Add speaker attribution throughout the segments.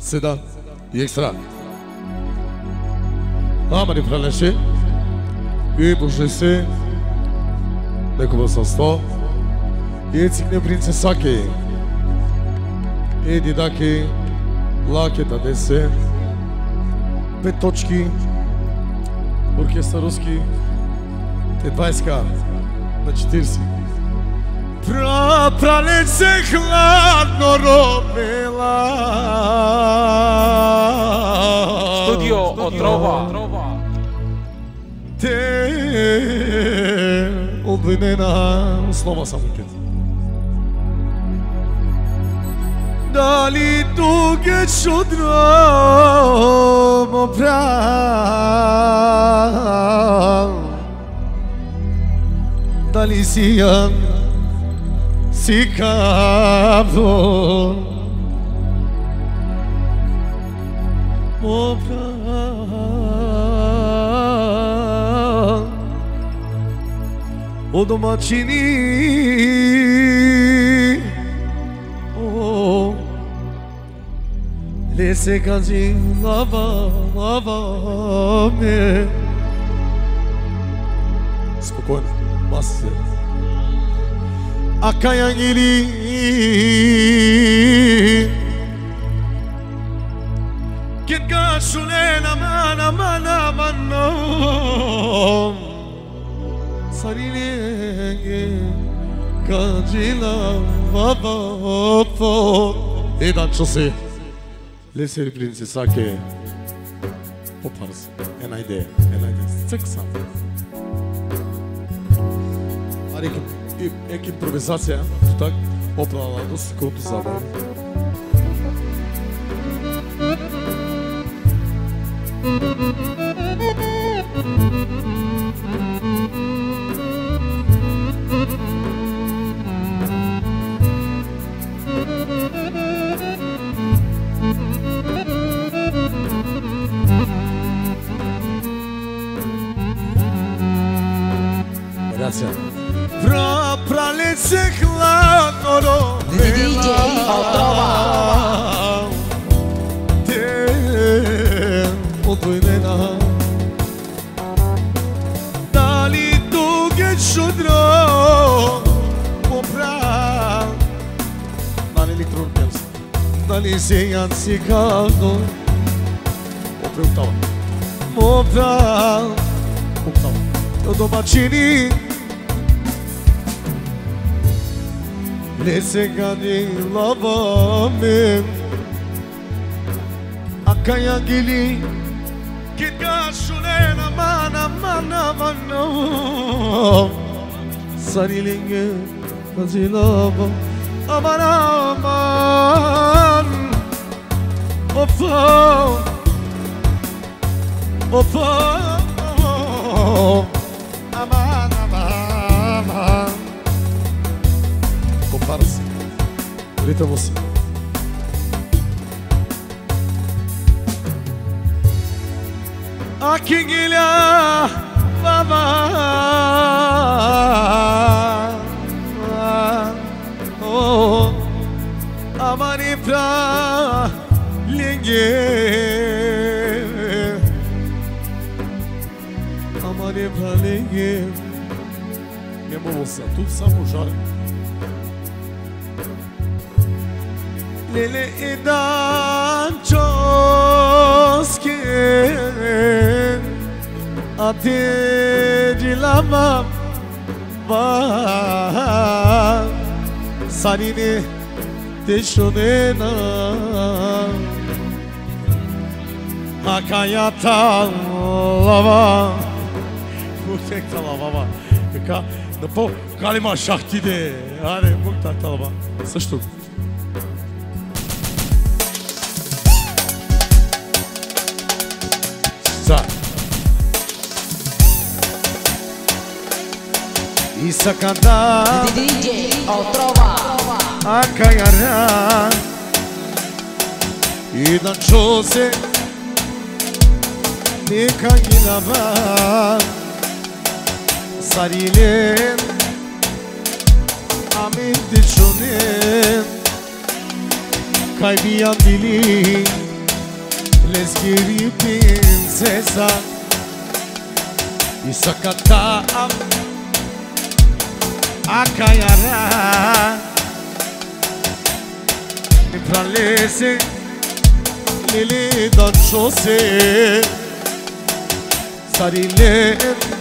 Speaker 1: Sedan и екстра. Ама ни прелеше и боже се некој со сто и е цикне принцесаке е дидаке лакета десе. Пет точки. Оркестра руски. Те 20 на 40 Pra, pra, se hladno romila Трова, Те обвинена основа само кет. Дали туге чудно мо прав? Дали си јан си капо? o do o o lese kanzi lava lava me. Spokojno masa A akajangili شنين مانا مانا منهم سريني كاجيلا بابا ايضا شصيح ليس البرنس ساكي بوبرز ان ايدي ان ايدي تكسر Ali je improvizacija, tako, oprala dosta kruto zabavno. Música Alizinha de cigano. O preutão O preutão Eu dou batini. Lesegani lavame Akaya Que Kitka shulena mana mana mana oh. Sarilinge Fazilava Amarama fofão, fofão, amar, amar, amar. Compara-se, grita você. aqui Guilherme. Minha moça, tudo samujara Lele idan çosken Atecilamam var. Sanini teşonena Akayata lava Mutek talava Ka да по калима шахтиде аре мукта талба също За. И сакада DJ
Speaker 2: Otrova.
Speaker 1: акаяра И да чосе Нека гинава Сарилен سريلين عمين دشونين Kaybiyan dili Lezgiri princesa Isakata Akayara. Infralese Lili doçose Sarilen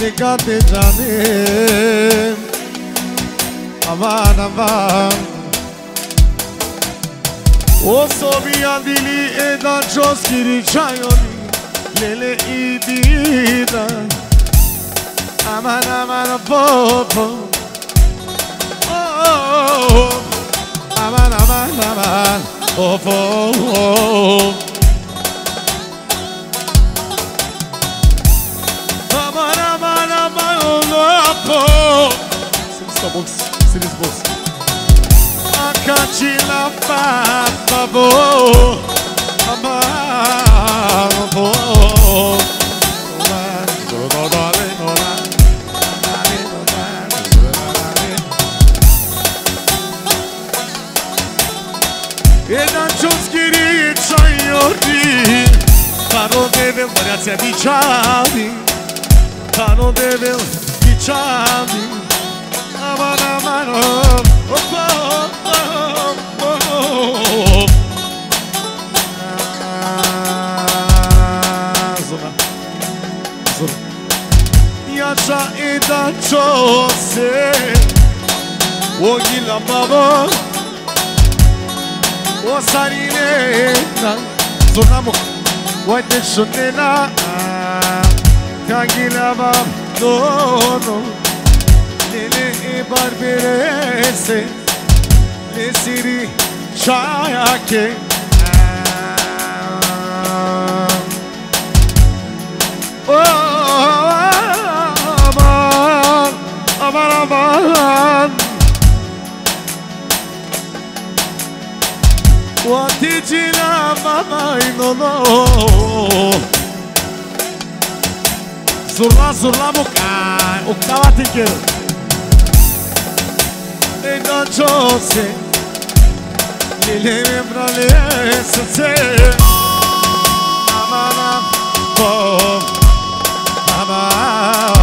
Speaker 1: Nikate janem Aman aman. O sobijan dili e da qos kiri qajoni Lele i dida Aman aman po po Oh, oh, Aman aman aman. Po são bons se eles buscam. Cantina, por favor, amar, amor. Jedan čoskiri čajori, paro devel, variacija bičavi, paro devel, bičavi. da chose Ogila baba O sarine na Zonamo Waite shotena Kagila baba Dono no Lele e barberese Le siri şayake Aman. Aman aman Waticina mama inolo Zurla zurla muka Octava tinker E da jose Lilemi brale sese Amana bom Amana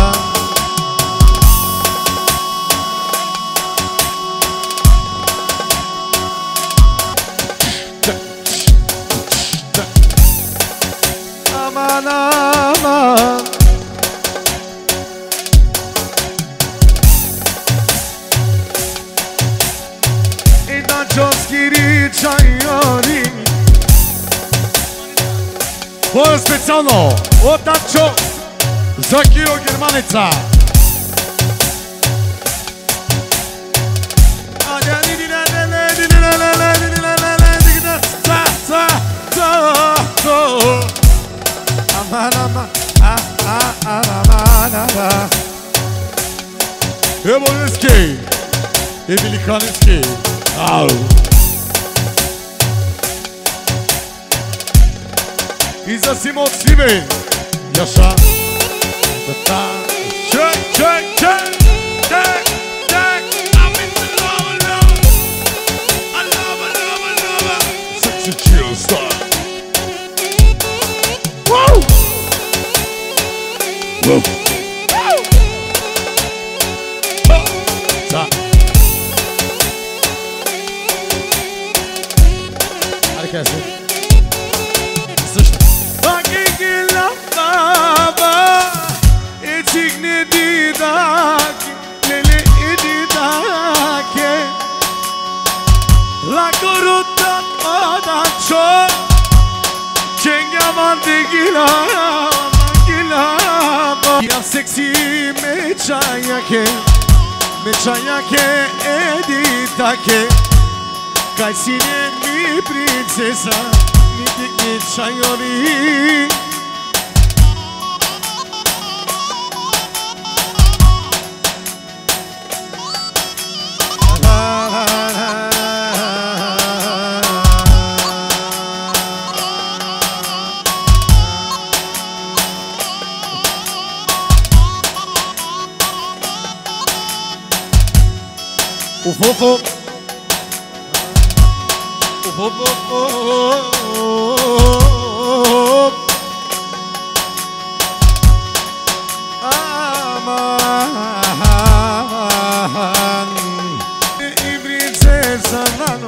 Speaker 1: specijalno od Dančo za Kiro Germanica. Aman aman ah ah ah He's a Simon Sibe. Yasha. The. Check, check, check. Check, check. I'm love, love. Love, love, love. aman të gila Aman gila Ja seksi me qaja ke Me qaja ke e dita si Kajsine mi princesa Mi dik mi qajovi O vovô. O vovô. Aman. Ibrizes anano.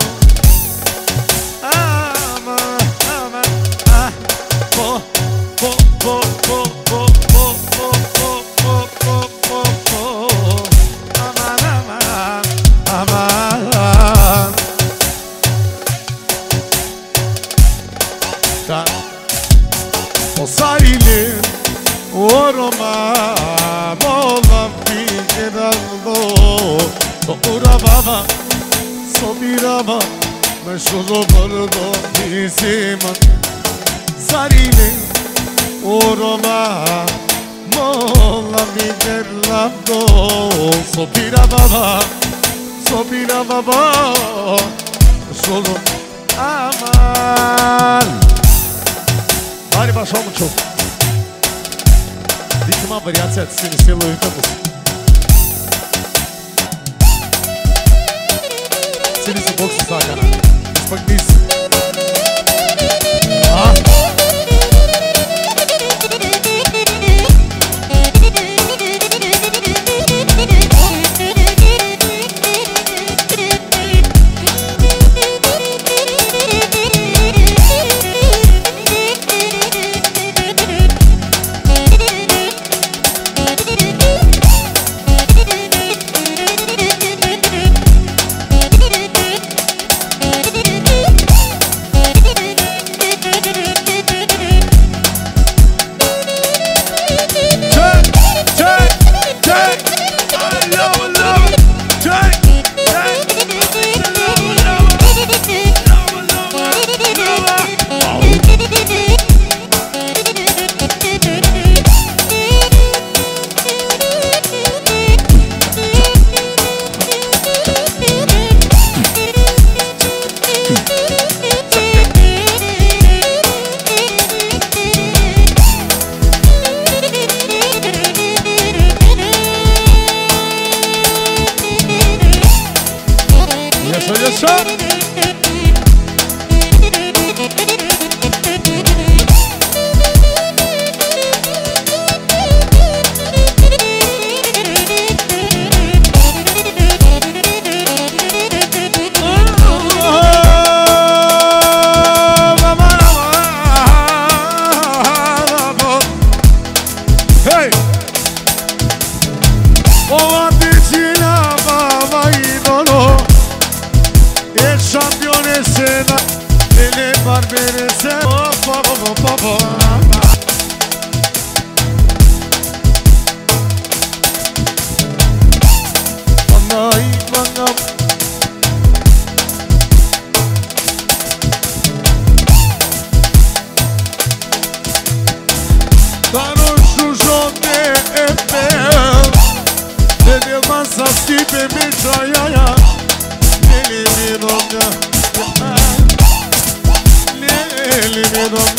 Speaker 1: Roma Molla Niderlando Sopira baba Sopira baba Solo amal Dali başlamu çok Видимо, вариация от семи силы и топус. Сели за боксу за гора. Спагнись. Oh, beni barberese Of of of of of Vallahi bana Starość nie epel Wygrywa za skipy, my czajaja todo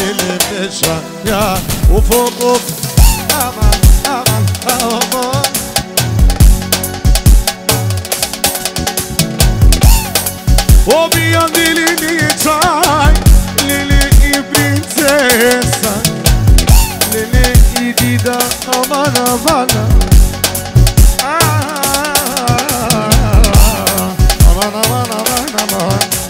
Speaker 1: للمشا يا اوف اوف امان امان امان Obiyan dilini çay Lili ibrintesa Lili idida aman aman. Aman aman aman aman.